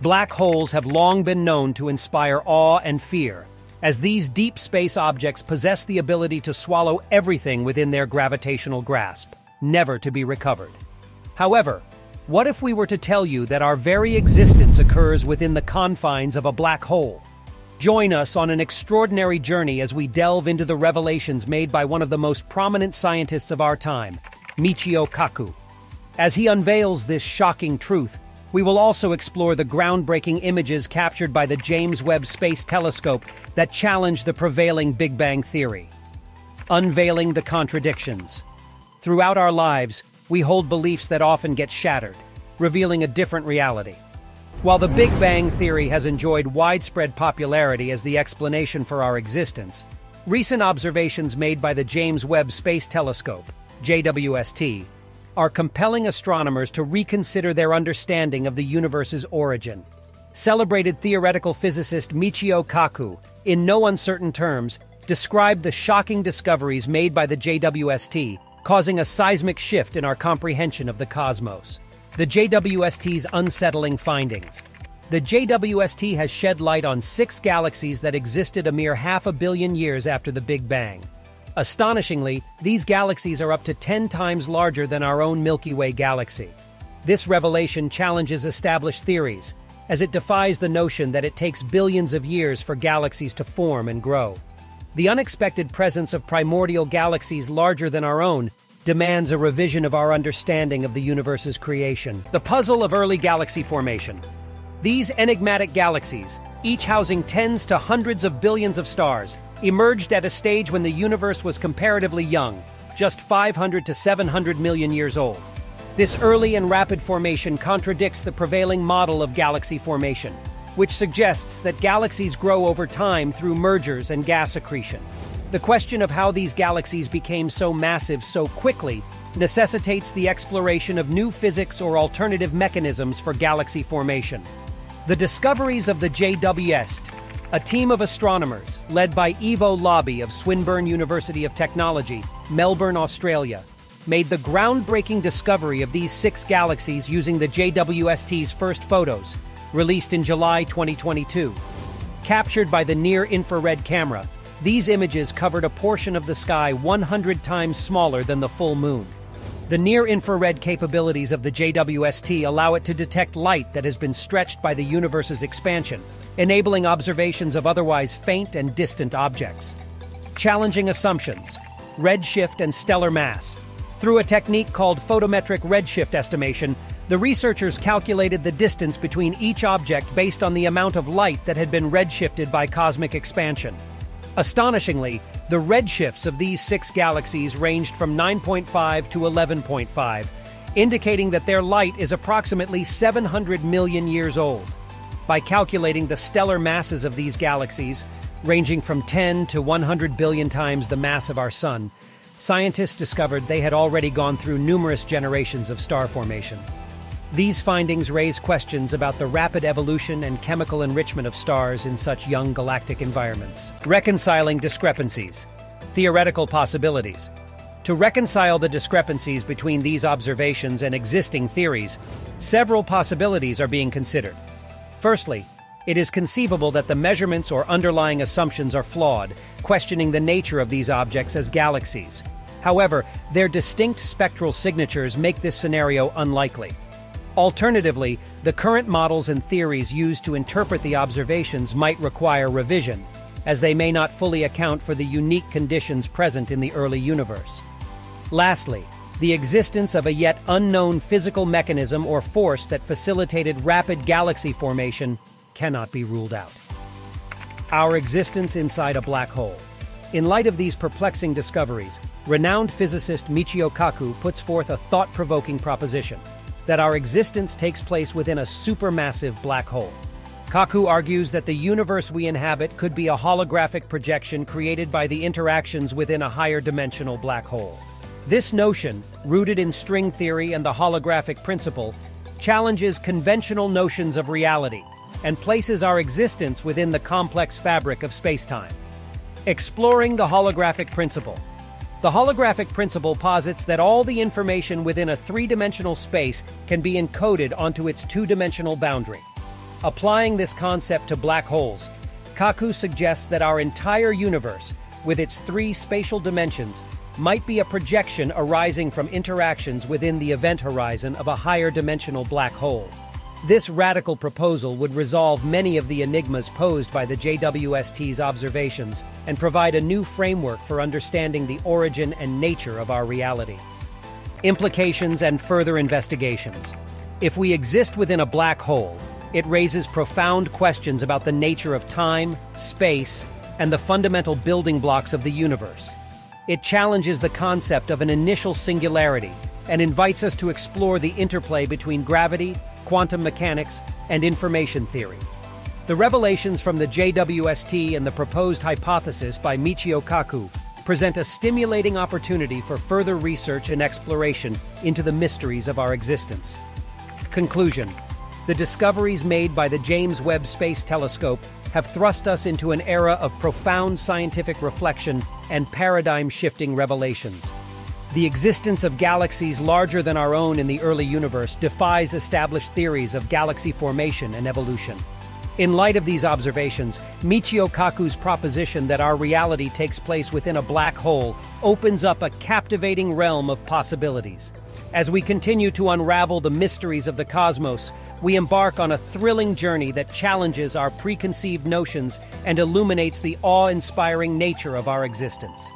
Black holes have long been known to inspire awe and fear, as these deep space objects possess the ability to swallow everything within their gravitational grasp, never to be recovered. However, what if we were to tell you that our very existence occurs within the confines of a black hole? Join us on an extraordinary journey as we delve into the revelations made by one of the most prominent scientists of our time, Michio Kaku. As he unveils this shocking truth, we will also explore the groundbreaking images captured by the James Webb Space Telescope that challenge the prevailing Big Bang Theory. Unveiling the contradictions. Throughout our lives, we hold beliefs that often get shattered, revealing a different reality. While the Big Bang Theory has enjoyed widespread popularity as the explanation for our existence, recent observations made by the James Webb Space Telescope, JWST, are compelling astronomers to reconsider their understanding of the universe's origin. Celebrated theoretical physicist Michio Kaku, in no uncertain terms, described the shocking discoveries made by the JWST causing a seismic shift in our comprehension of the cosmos. The JWST's unsettling findings. The JWST has shed light on six galaxies that existed a mere half a billion years after the Big Bang. Astonishingly, these galaxies are up to 10 times larger than our own Milky Way galaxy. This revelation challenges established theories, as it defies the notion that it takes billions of years for galaxies to form and grow. The unexpected presence of primordial galaxies larger than our own demands a revision of our understanding of the universe's creation. The puzzle of early galaxy formation. These enigmatic galaxies, each housing tens to hundreds of billions of stars, emerged at a stage when the universe was comparatively young, just 500 to 700 million years old. This early and rapid formation contradicts the prevailing model of galaxy formation, which suggests that galaxies grow over time through mergers and gas accretion. The question of how these galaxies became so massive so quickly necessitates the exploration of new physics or alternative mechanisms for galaxy formation. The discoveries of the JWST, a team of astronomers led by Ivo Labbé of Swinburne University of Technology, Melbourne, Australia, made the groundbreaking discovery of these six galaxies using the JWST's first photos, released in July 2022. Captured by the near infrared camera, these images covered a portion of the sky 100 times smaller than the full moon. The near infrared capabilities of the JWST allow it to detect light that has been stretched by the universe's expansion, enabling observations of otherwise faint and distant objects. Challenging assumptions, redshift and stellar mass. Through a technique called photometric redshift estimation, the researchers calculated the distance between each object based on the amount of light that had been redshifted by cosmic expansion. Astonishingly, the redshifts of these six galaxies ranged from 9.5 to 11.5, indicating that their light is approximately 700 million years old. By calculating the stellar masses of these galaxies, ranging from 10 to 100 billion times the mass of our Sun, scientists discovered they had already gone through numerous generations of star formation. These findings raise questions about the rapid evolution and chemical enrichment of stars in such young galactic environments. Reconciling discrepancies. Theoretical possibilities. To reconcile the discrepancies between these observations and existing theories, several possibilities are being considered. Firstly, it is conceivable that the measurements or underlying assumptions are flawed, questioning the nature of these objects as galaxies. However, their distinct spectral signatures make this scenario unlikely. Alternatively, the current models and theories used to interpret the observations might require revision, as they may not fully account for the unique conditions present in the early universe. Lastly, the existence of a yet unknown physical mechanism or force that facilitated rapid galaxy formation cannot be ruled out. Our existence inside a black hole. In light of these perplexing discoveries, renowned physicist Michio Kaku puts forth a thought provoking proposition that our existence takes place within a supermassive black hole. Kaku argues that the universe we inhabit could be a holographic projection created by the interactions within a higher dimensional black hole. This notion, rooted in string theory and the holographic principle, challenges conventional notions of reality and places our existence within the complex fabric of spacetime. Exploring the holographic principle. The holographic principle posits that all the information within a three dimensional space can be encoded onto its two dimensional boundary. Applying this concept to black holes, Kaku suggests that our entire universe, with its three spatial dimensions, might be a projection arising from interactions within the event horizon of a higher dimensional black hole. This radical proposal would resolve many of the enigmas posed by the JWST's observations and provide a new framework for understanding the origin and nature of our reality. Implications and further investigations. If we exist within a black hole, it raises profound questions about the nature of time, space, and the fundamental building blocks of the universe. It challenges the concept of an initial singularity and invites us to explore the interplay between gravity, quantum mechanics, and information theory. The revelations from the JWST and the proposed hypothesis by Michio Kaku present a stimulating opportunity for further research and exploration into the mysteries of our existence. Conclusion The discoveries made by the James Webb Space Telescope have thrust us into an era of profound scientific reflection and paradigm shifting revelations. The existence of galaxies larger than our own in the early universe defies established theories of galaxy formation and evolution. In light of these observations, Michio Kaku's proposition that our reality takes place within a black hole opens up a captivating realm of possibilities. As we continue to unravel the mysteries of the cosmos, we embark on a thrilling journey that challenges our preconceived notions and illuminates the awe inspiring nature of our existence.